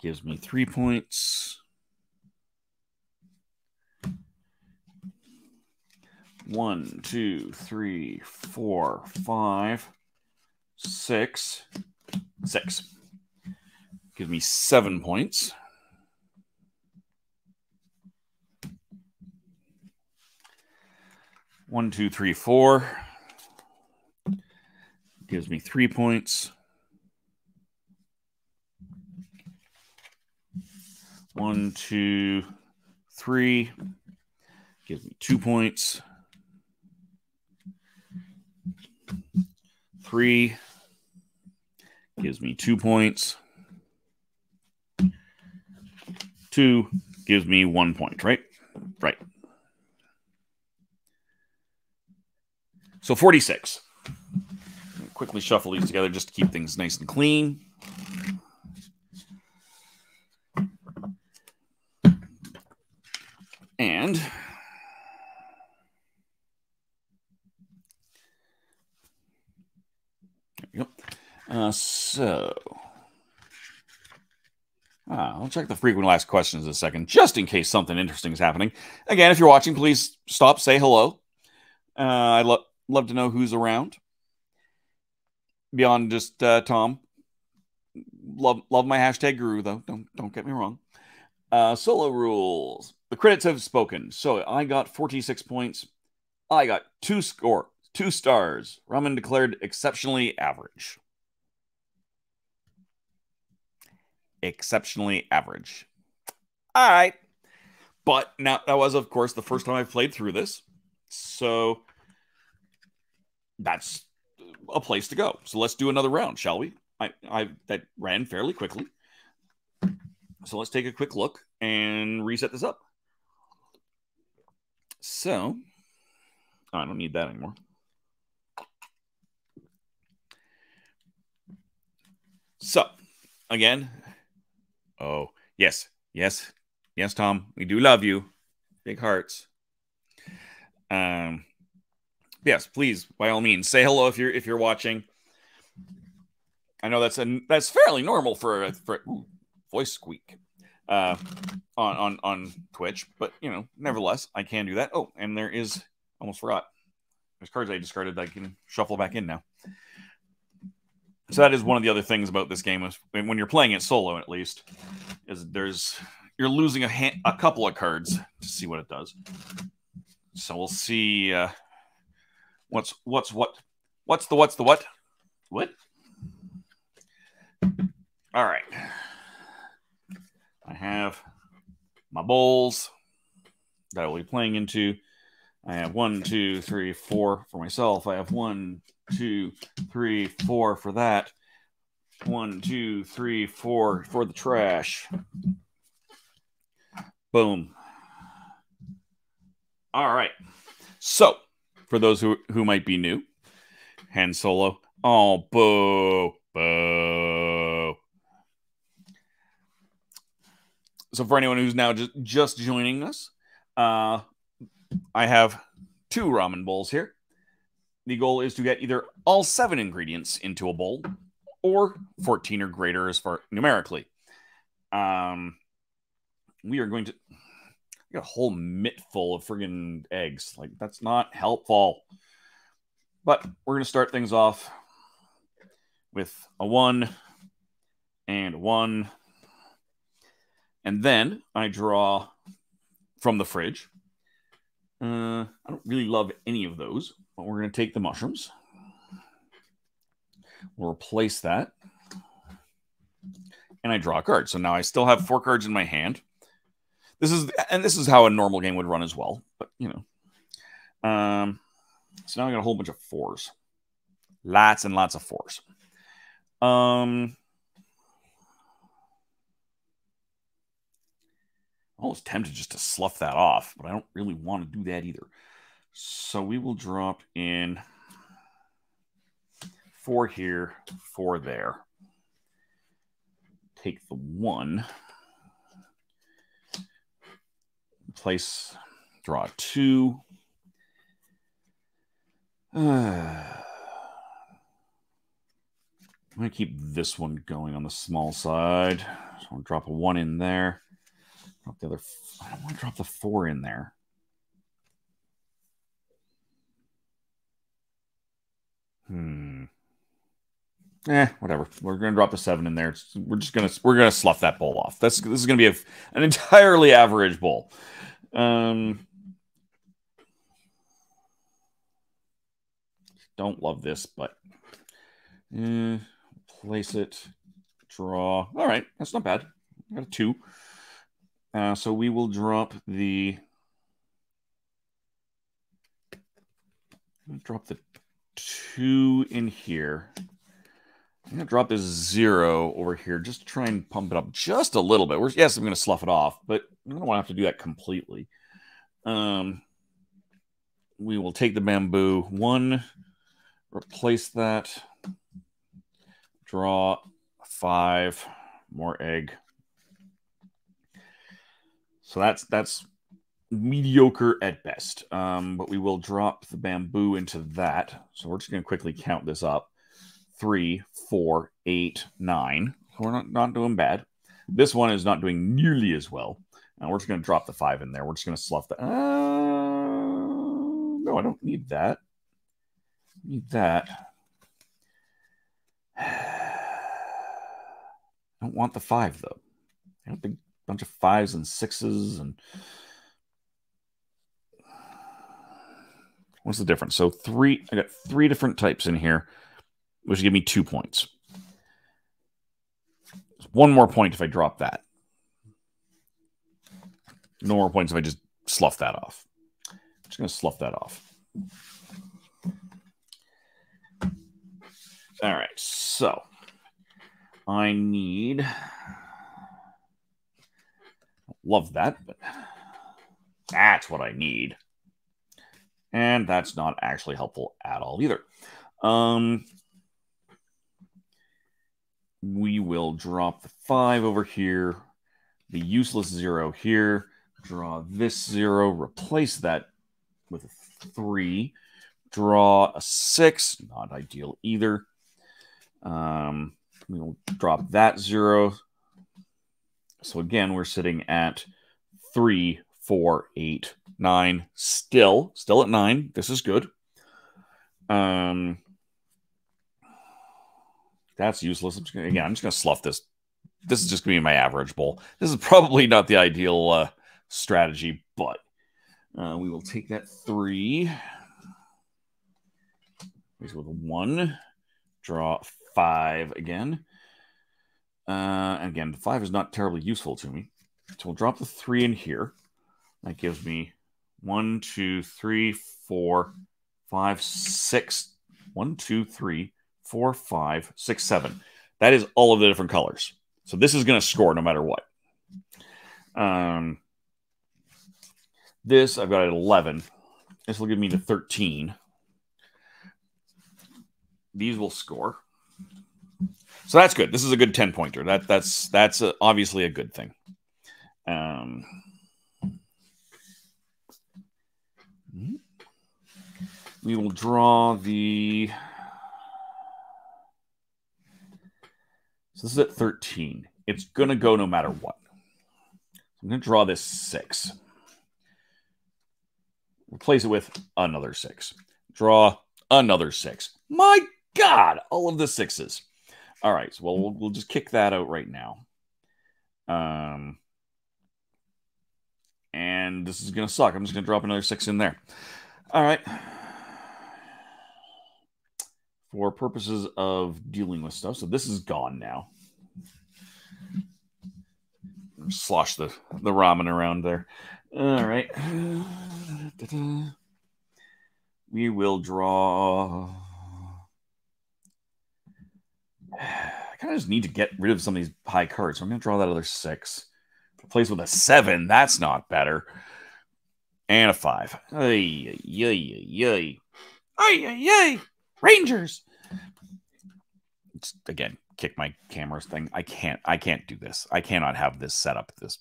Gives me three points. One, two, three, four, five, six, six. Gives me seven points. One, two, three, four. Gives me three points. One, two, three. Gives me two points. Three. Gives me two points. Two gives me one point, right? Right. So 46 quickly shuffle these together just to keep things nice and clean. And go. Uh, so uh, I'll check the frequent asked questions in a second, just in case something interesting is happening. Again, if you're watching, please stop, say hello. Uh, I'd lo- love to know who's around beyond just uh, Tom. Love love my hashtag guru though. Don't don't get me wrong. Uh, solo rules. The credits have spoken. So I got 46 points. I got two score, two stars. Ramen declared exceptionally average. Exceptionally average. All right. But now that was, of course, the first time I've played through this. So that's a place to go. So let's do another round, shall we? I, I that ran fairly quickly. So let's take a quick look and reset this up. So I don't need that anymore. So again, oh yes, yes, yes, Tom, we do love you. Big hearts. Um yes, please, by all means, say hello if you're if you're watching. I know that's a that's fairly normal for a for voice squeak uh, on on on Twitch, but you know, nevertheless, I can do that. Oh, and there is almost forgot. There's cards I discarded. I can shuffle back in now. So that is one of the other things about this game is when you're playing it solo, at least, is there's you're losing a hand, a couple of cards to see what it does. So we'll see. Uh, What's what's what? What's the what's the what? What? All right. I have my bowls that I will be playing into. I have one, two, three, four for myself. I have one, two, three, four for that. One, two, three, four for the trash. Boom. All right. So for those who, who might be new. Han Solo. Oh, boo, boo. So for anyone who's now just, just joining us, uh, I have two ramen bowls here. The goal is to get either all seven ingredients into a bowl or 14 or greater as far numerically. Um, we are going to a whole mitt full of friggin' eggs. Like, that's not helpful. But we're going to start things off with a one and one. And then I draw from the fridge. Uh, I don't really love any of those, but we're going to take the mushrooms. We'll replace that. And I draw a card. So now I still have four cards in my hand. This is and this is how a normal game would run as well. But you know, um, so now I got a whole bunch of fours, lots and lots of fours. Um, I'm almost tempted just to slough that off, but I don't really want to do that either. So we will drop in four here, four there. Take the one, place, draw two. (sighs) I'm going to keep this one going on the small side. So I'll drop a one in there. Drop the other. I don't want to drop the four in there. Hmm. Eh, whatever. We're gonna drop the seven in there. We're just gonna we're gonna slough that bowl off. That's this is gonna be a, an entirely average bowl. Um, don't love this, but eh, place it, draw. All right, that's not bad. Got a two. Uh, so we will drop the drop the two in here. I'm gonna drop this zero over here, just to try and pump it up just a little bit. We're, yes, I'm gonna slough it off, but I don't want to have to do that completely. Um, we will take the bamboo one, replace that, draw five more egg. So that's that's mediocre at best. Um, but we will drop the bamboo into that. So we're just to quickly count this up: three, four, eight, nine. We're not not doing bad. This one is not doing nearly as well. And we're just going to drop the five in there. We're just going to slough that. Uh, no, I don't need that. I need that. I (sighs) don't want the five though. I don't think bunch of fives and sixes and (sighs) what's the difference? So three, I got three different types in here, which give me two points. One more point if I drop that. No more points if I just slough that off. I'm just going to slough that off. All right, so I need Love that, but that's what I need. And that's not actually helpful at all either. Um, we will drop the five over here, the useless zero here, draw this zero, replace that with a three, draw a six, not ideal either. Um, we'll drop that zero, so again, we're sitting at three, four, eight, nine. Still, still at nine. This is good. Um, that's useless. I'm gonna, again, I'm just gonna slough this. This is just gonna be my average bowl. This is probably not the ideal uh, strategy, but uh, we will take that three. With a one, draw five again. Uh, again, the five is not terribly useful to me. So we'll drop the three in here. That gives me one, two, three, four, five, six. One, two, three, four, five, six, seven. That is all of the different colors. So this is going to score no matter what. Um, this I've got at 11. This will give me the 13. These will score. So that's good. This is a good 10 pointer. That that's that's a, obviously a good thing. Um, we will draw the So this is at 13. It's going to go no matter what. I'm going to draw this 6. Replace it with another 6. Draw another 6. My god, all of the sixes. All right. So well, we'll, we'll just kick that out right now. Um, and this is going to suck. I'm just going to drop another six in there. All right. For purposes of dealing with stuff. So this is gone now. Slosh the, the ramen around there. All right. We will draw I kind of just need to get rid of some of these high cards. So I'm going to draw that other six. Replace with a seven. That's not better. And a five. Yay, yay, yay. Yay, yay. Rangers. It's, again, kick my cameras thing. I can't. I can't do this. I cannot have this setup. This.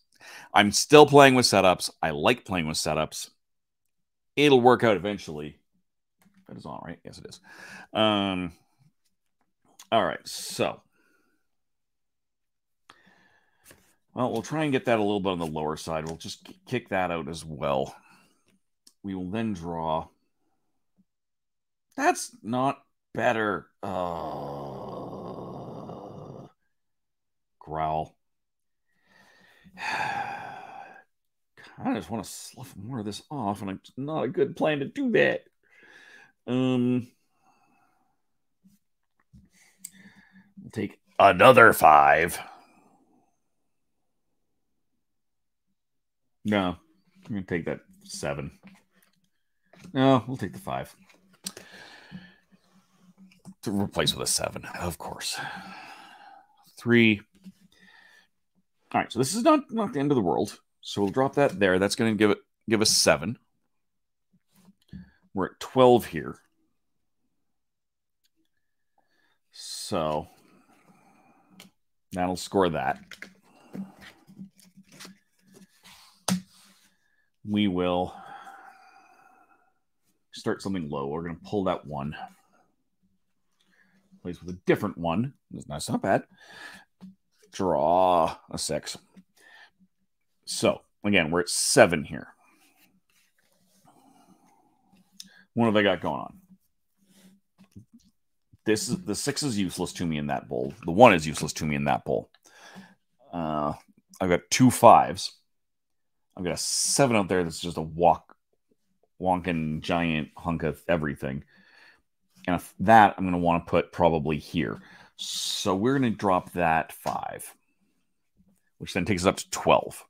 I'm still playing with setups. I like playing with setups. It'll work out eventually. That is on, right? Yes, it is. Um. All right. So. Well, we'll try and get that a little bit on the lower side. We'll just kick that out as well. We will then draw. That's not better. Uh, growl. (sighs) I just want to slough more of this off, and it's not a good plan to do that. Um, take another five. No, I'm gonna take that seven. No, we'll take the five to replace with a seven, of course. Three. All right, so this is not not the end of the world. So we'll drop that there. That's going to give it give us seven. We're at twelve here. So that'll score that. We will start something low. We're going to pull that one. Plays with a different one. That's not bad. Draw a six. So again, we're at seven here. What have I got going on? This is the six is useless to me in that bowl. The one is useless to me in that bowl. Uh, I've got two fives. I've got a seven out there that's just a walk, wonkin giant hunk of everything. And that I'm going to want to put probably here. So we're going to drop that five, which then takes us up to 12.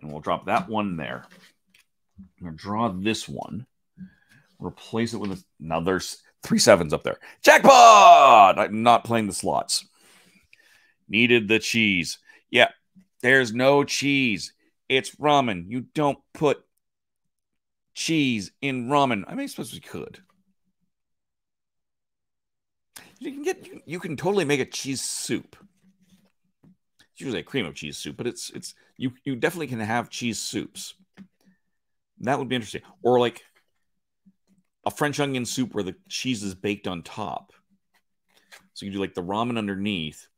And we'll drop that one there. I'm going to draw this one, replace it with another three sevens up there. Jackpot! I'm not playing the slots. Needed the cheese. Yeah, there's no cheese. It's ramen. You don't put cheese in ramen. I mean, I suppose we could. You can get you, can totally make a cheese soup. It's usually a cream of cheese soup, but it's it's you you definitely can have cheese soups. That would be interesting. Or like a French onion soup where the cheese is baked on top. So you do like the ramen underneath,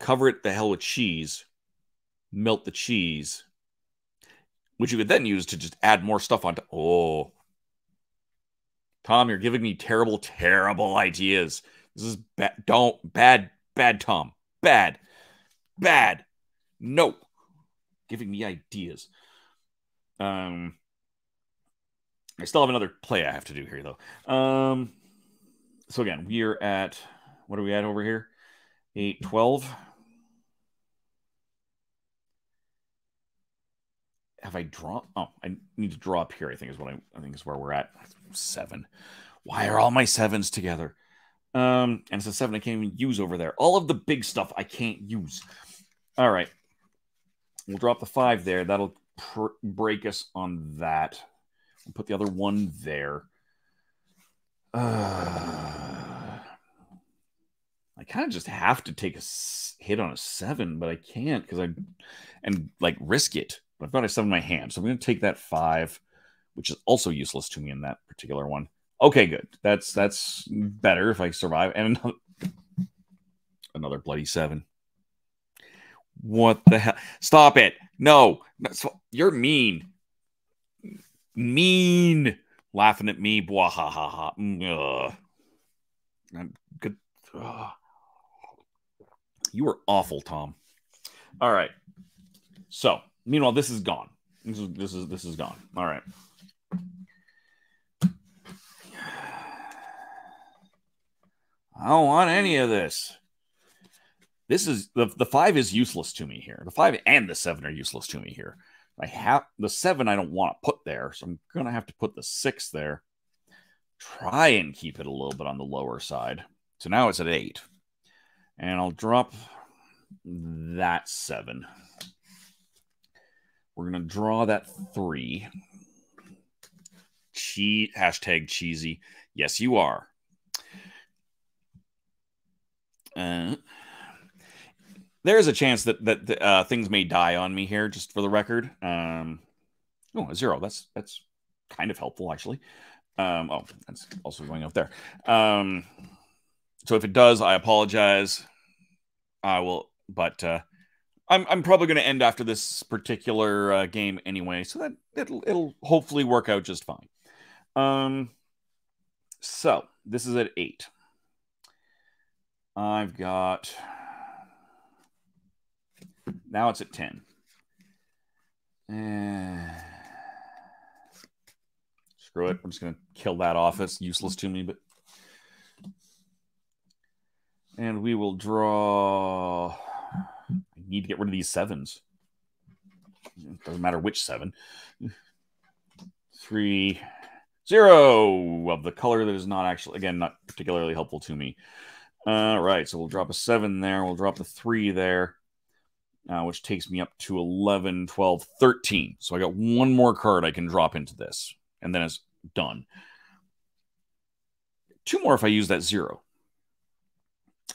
cover it the hell with cheese, melt the cheese, which you could then use to just add more stuff onto. Oh, Tom, you're giving me terrible, terrible ideas. This is bad. Don't bad, bad, Tom. Bad, bad. No, giving me ideas. Um, I still have another play I have to do here, though. Um, so again, we're at what are we at over here? Eight twelve. Have I drawn? Oh, I need to draw up here. I think is what I, I think is where we're at. Seven. Why are all my sevens together? Um, and it's a seven I can't even use over there. All of the big stuff I can't use. All right. We'll drop the five there. That'll break us on that. We'll put the other one there. Uh, (sighs) I kind of just have to take a hit on a seven, but I can't because I and like risk it. I've got a seven in my hand, so I'm going to take that five, which is also useless to me in that particular one. Okay, good. That's that's better if I survive. And another, another bloody seven. What the hell? Stop it. No. You're mean. Mean. Laughing at me. Blah, ha, ha, ha. Mm, I'm good. Ugh. You were awful, Tom. All right. So, meanwhile, this is gone. This is this is this is gone. All right. I don't want any of this. This is the, the five is useless to me here. The five and the seven are useless to me here. I have the seven I don't want to put there, so I'm gonna have to put the six there. Try and keep it a little bit on the lower side. So now it's at eight. And I'll drop that seven. We're going to draw that three. Cheat, hashtag cheesy. Yes, you are. Uh, there's a chance that that uh, things may die on me here, just for the record. Um, oh, a zero. That's that's kind of helpful, actually. Um, oh, that's also going up there. Um, so if it does, I apologize. I will, but uh, I'm I'm probably going to end after this particular uh, game anyway, so that it'll it'll hopefully work out just fine. Um, so this is at eight. I've got now it's at ten. (sighs) Screw it. I'm just going to kill that off. It's useless to me, but and we will draw. Need to get rid of these sevens. It doesn't matter which seven. Three, zero of the color that is not actually, again, not particularly helpful to me. All right, so we'll drop a seven there. We'll drop the three there, uh, which takes me up to 11, 12, 13. So I got one more card I can drop into this, and then it's done. Two more if I use that zero.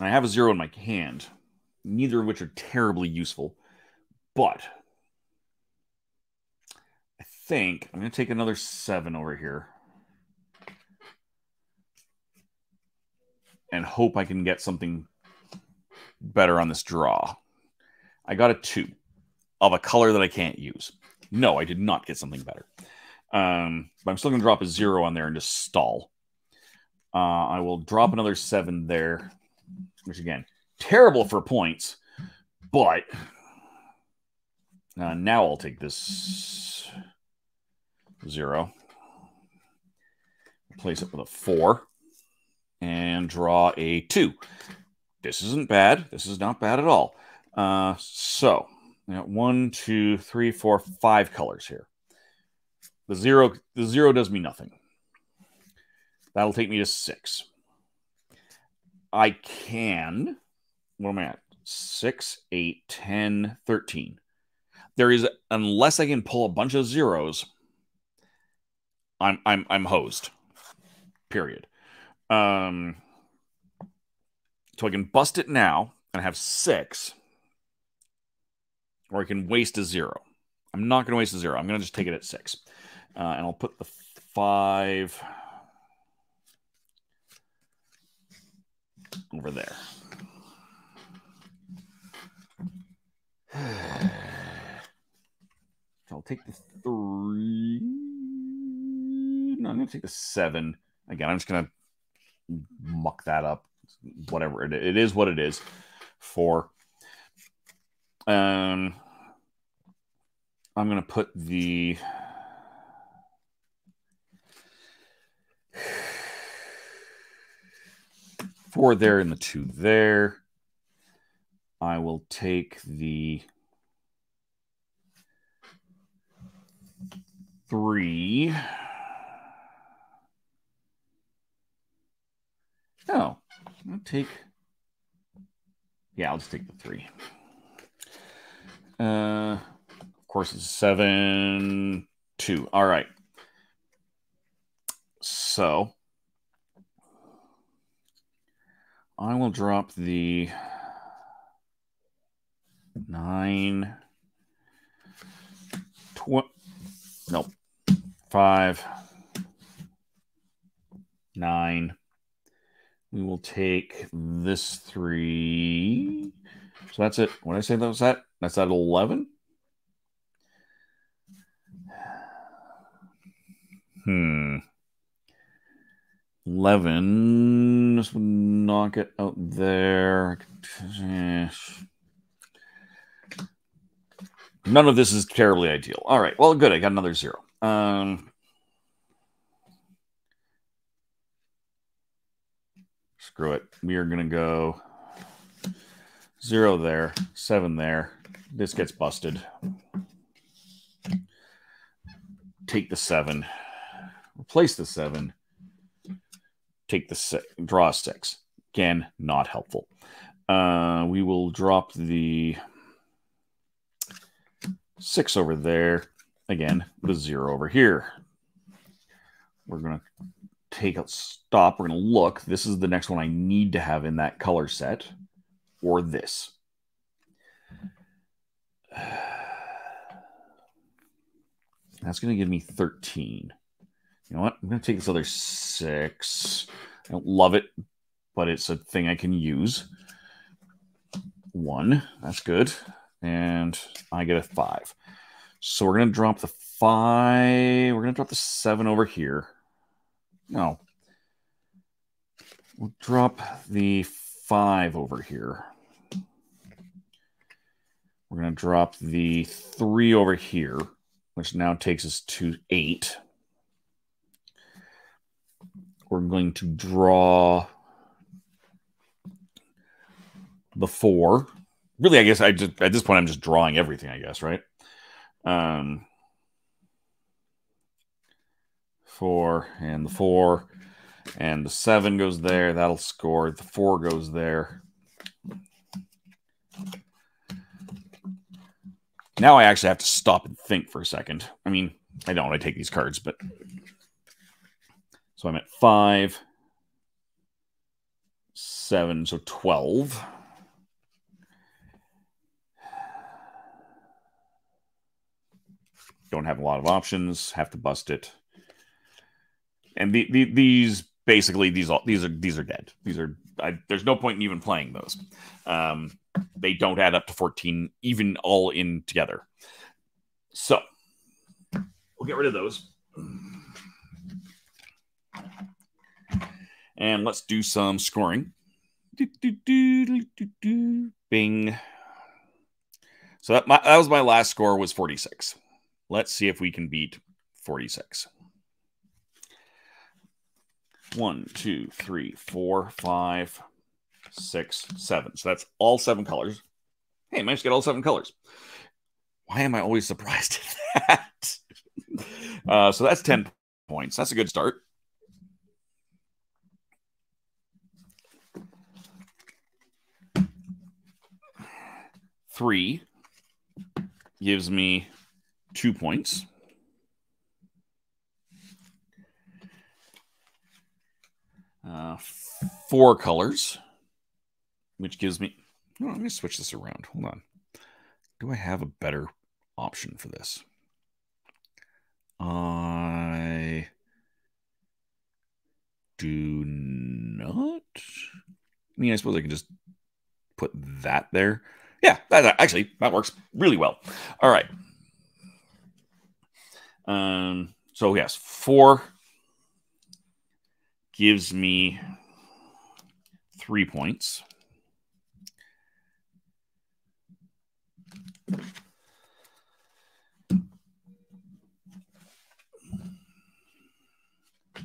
I have a zero in my hand, neither of which are terribly useful. But I think I'm going to take another seven over here and hope I can get something better on this draw. I got a two of a color that I can't use. No, I did not get something better. Um, but I'm still going to drop a zero on there and just stall. Uh, I will drop another seven there which again, terrible for points, but uh, now I'll take this zero, replace it with a four, and draw a two. This isn't bad. This is not bad at all. Uh, so, you know, one, two, three, four, five colors here. The zero, the zero does me nothing. That'll take me to six. I can. What am I at? 6, 8, 10, 13. There is, unless I can pull a bunch of zeros, I'm I'm I'm hosed. Period. Um so I can bust it now and have six, or I can waste a zero. I'm not going to waste a zero. I'm going to just take it at six, uh, and I'll put the five. over there. (sighs) I'll take the three. No, I'm going to take the seven. Again, I'm just going to muck that up. Whatever it, is, what it is. Four. Um, I'm going to put the (sighs) four there and the two there. I will take the three. Oh, I'll take. Yeah, I'll just take the three. Uh, of course, it's seven, two. All right. So I will drop the nine, tw- nope, five, nine. We will take this three. So that's it. Did I say that was that? That's at 11. Hmm. 11. This would knock it out there. None of this is terribly ideal. All right. Well, good. I got another zero. Um, screw it. We are going to go zero there, seven there. This gets busted. Take the seven, replace the seven take the six, draw six. Again, not helpful. Uh, we will drop the six over there. Again, the zero over here. We're going to take a stop. We're going to look. This is the next one I need to have in that color set or this. (sighs) That's going to give me 13. You know what? I'm going to take this other six. I don't love it, but it's a thing I can use. One. That's good. And I get a five. So we're going to drop the five. We're to drop the seven over here. No. We'll drop the five over here. We're going to drop the three over here, which now takes us to eight. We're going to draw the four. Really, I guess I just at this point I'm just drawing everything, I guess, right? Um four and the four and the seven goes there. That'll score. The four goes there. Now I actually have to stop and think for a second. I mean, I don't. I take these cards, but so I'm at five, seven, so 12. Don't have a lot of options. Have to bust it and the, the, these basically these all these are these are dead. These are I, there's no point in even playing those. Um, they don't add up to 14 even all in together. So we'll get rid of those. And let's do some scoring. Bing. So that, my, that was my last score was 46. Let's see if we can beat 46. One, two, three, four, five, six, seven. So that's all seven colors. Hey, I managed to get all seven colors. Why am I always (laughs) surprised at that? Uh, so that's 10 points. That's a good start. Three gives me two points. uh, four colors, which gives me. Oh, let me switch this around. Hold on. Do I have a better option for this? I do not. I mean, I suppose I can just put that there. Yeah, that actually that works really well. All right. Um. So yes, four gives me three points.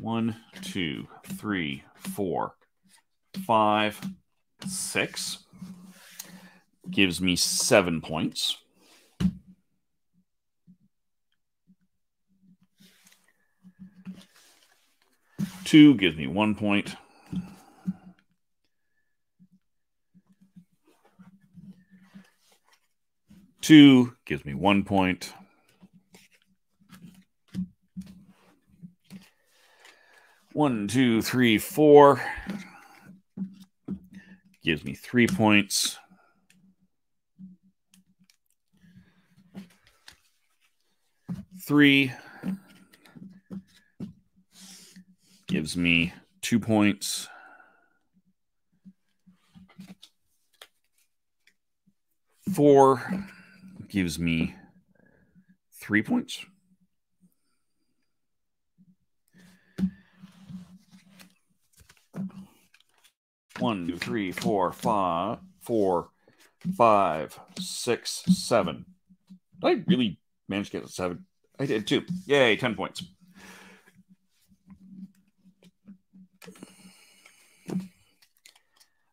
One, two, three, four, five, six. Gives me seven points. Two gives me one point. Two gives me one point. One, two, three, four gives me three points. Three gives me two points. Four gives me three points. One, two, three, four, five, four, five, six, seven. Did I really manage to get seven? I did too. Yay, 10 points.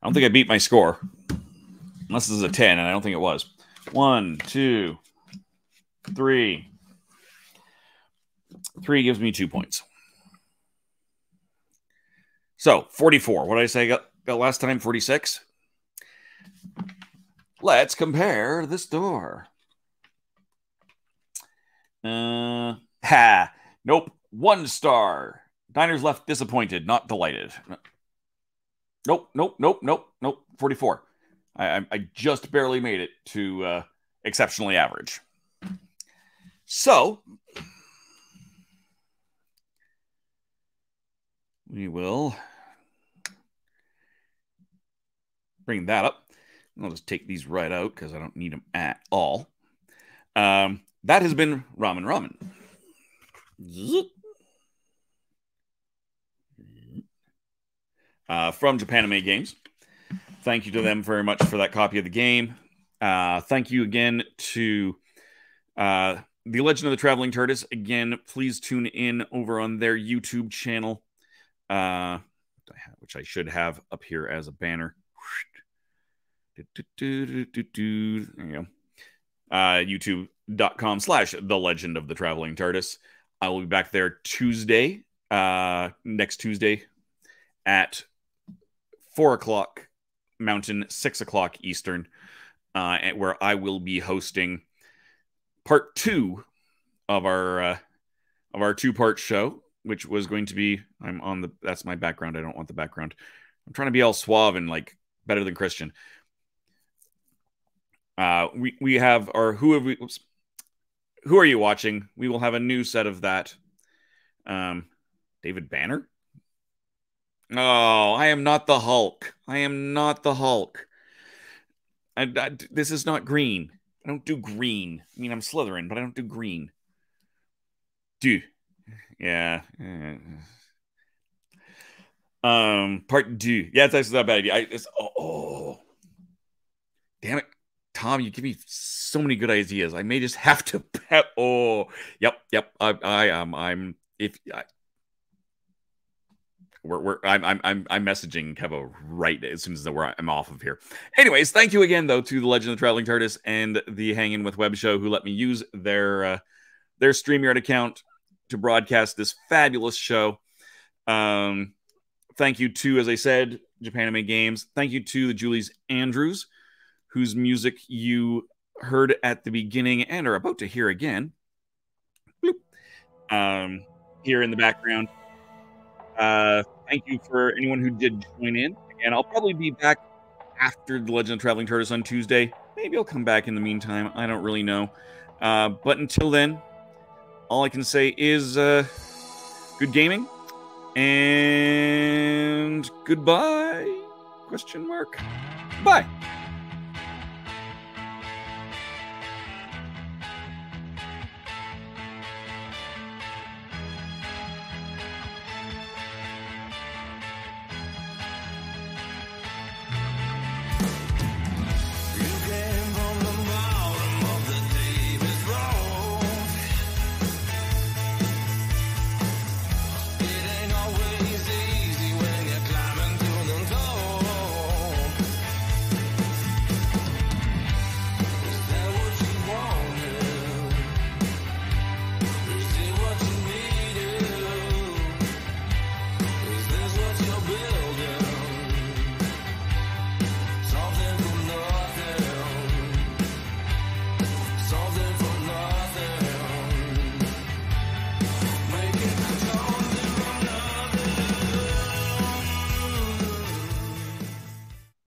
I don't think I beat my score. Unless this is a 10, and I don't think it was. One, two, three. Three gives me two points. So 44. What did I say I got, got last time? 46. Let's compare this door. Uh, ha. Nope. One star. Diners left disappointed, not delighted. Nope, nope, nope, nope, nope. 44. I, I just barely made it to uh, exceptionally average. So, we will bring that up. I'll just take these right out because I don't need them at all. Um, that has been Ramen Ramen. Uh, from Japanime Games. Thank you to them very much for that copy of the game. Uh, thank you again to uh, The Legend of the Traveling Tortoise. Again, please tune in over on their YouTube channel, uh, which I should have up here as a banner. There you go. Uh, YouTube.com slash The Legend of the Traveling Tortoise. I will be back there Tuesday, uh, next Tuesday at four o'clock Mountain, six o'clock Eastern, uh, where I will be hosting part two of our uh, of our two part show, which was going to be I'm on the that's my background. I don't want the background. I'm trying to be all suave and like better than Christian. Uh, we we have our who have we oops, who are you watching? We will have a new set of that. Um, David Banner. Oh, I am not the Hulk. I am not the Hulk. I, I, this is not green. I don't do green. I mean, I'm Slytherin, but I don't do green. Do. Yeah. Um, part two. Yeah, it's actually not a bad idea. I, it's, oh, oh, damn it. Tom, you give me so many good ideas. I may just have to. (laughs) Pep. Oh, yep, yep. I, I am. I'm. If I, we're, we're I'm, I'm I'm messaging Kevo right as soon as we're, I'm off of here. Anyways, thank you again though to the Legend of the Traveling Tortoise and the Hanging with Web show who let me use their uh, their Streamyard account to broadcast this fabulous show. Um, thank you to, as I said, Japanime Games. Thank you to the Juliez Andrewz, whose music you heard at the beginning and are about to hear again. Um, here in the background. Uh, thank you for anyone who did join in. And I'll probably be back after the Legend of Traveling Tortoise on Tuesday. Maybe I'll come back in the meantime. I don't really know. Uh, but until then, all I can say is uh, good gaming and goodbye? Question mark. Bye.